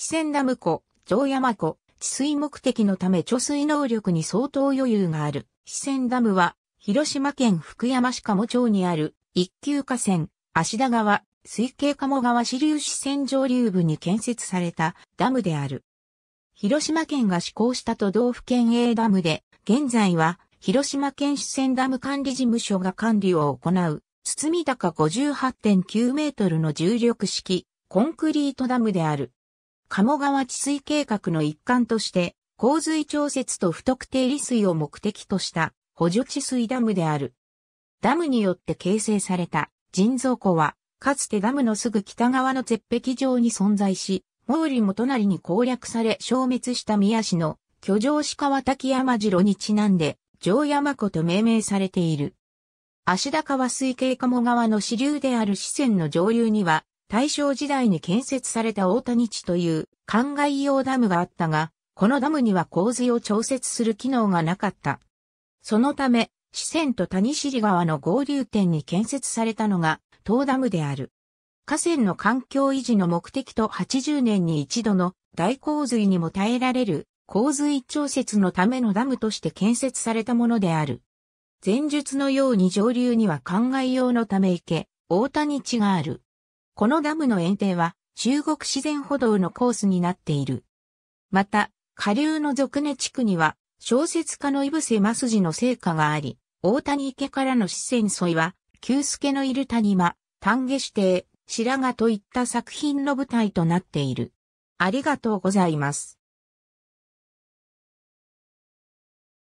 四川ダム湖、城山湖、治水目的のため貯水能力に相当余裕がある。四川ダムは、広島県福山市鴨町にある一級河川、芦田川、水系鴨川支流支川上流部に建設されたダムである。広島県が施行した都道府県営ダムで、現在は広島県主川ダム管理事務所が管理を行う、包み高58.9メートルの重力式、コンクリートダムである。鴨川治水計画の一環として、洪水調節と不特定利水を目的とした補助治水ダムである。ダムによって形成された人造湖は、かつてダムのすぐ北側の絶壁上に存在し、毛利元就に攻略され消滅した宮市の居城市川滝山城にちなんで、城山湖と命名されている。芦田川水系鴨川の支流である四川の上流には、大正時代に建設された大谷地という灌漑用ダムがあったが、このダムには洪水を調節する機能がなかった。そのため、四川と谷尻川の合流点に建設されたのが、東ダムである。河川の環境維持の目的と80年に一度の大洪水にも耐えられる洪水調節のためのダムとして建設されたものである。前述のように上流には灌漑用のため池、大谷地がある。このダムの園庭は中国自然歩道のコースになっている。また、下流の俗根地区には小説家のイブセマスジの成果があり、大谷池からの四川沿いは、旧助のいる谷間、丹下指定、白髪といった作品の舞台となっている。ありがとうございます。